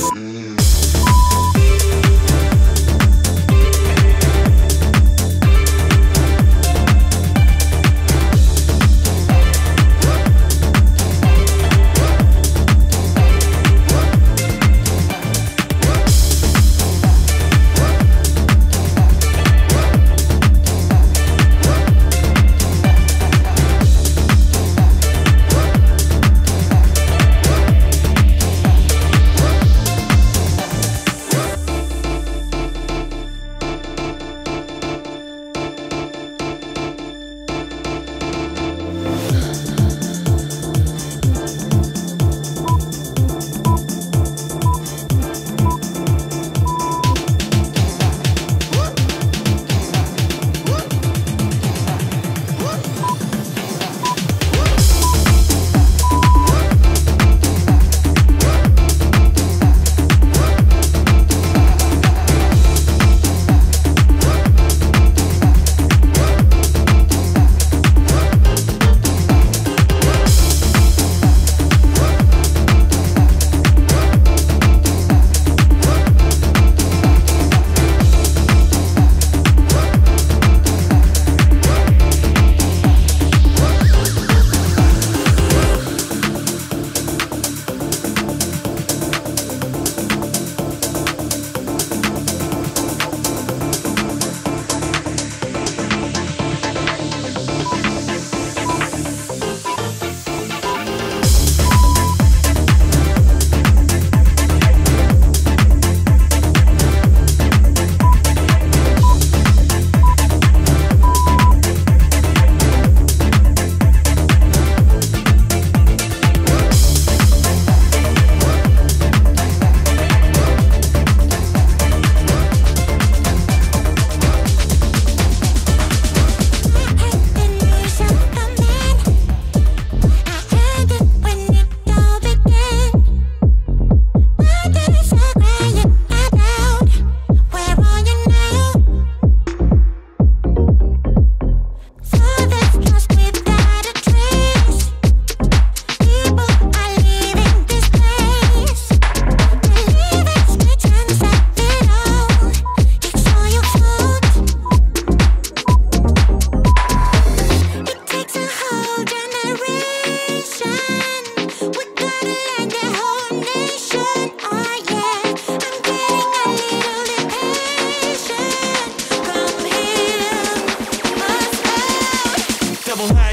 Mm. double high.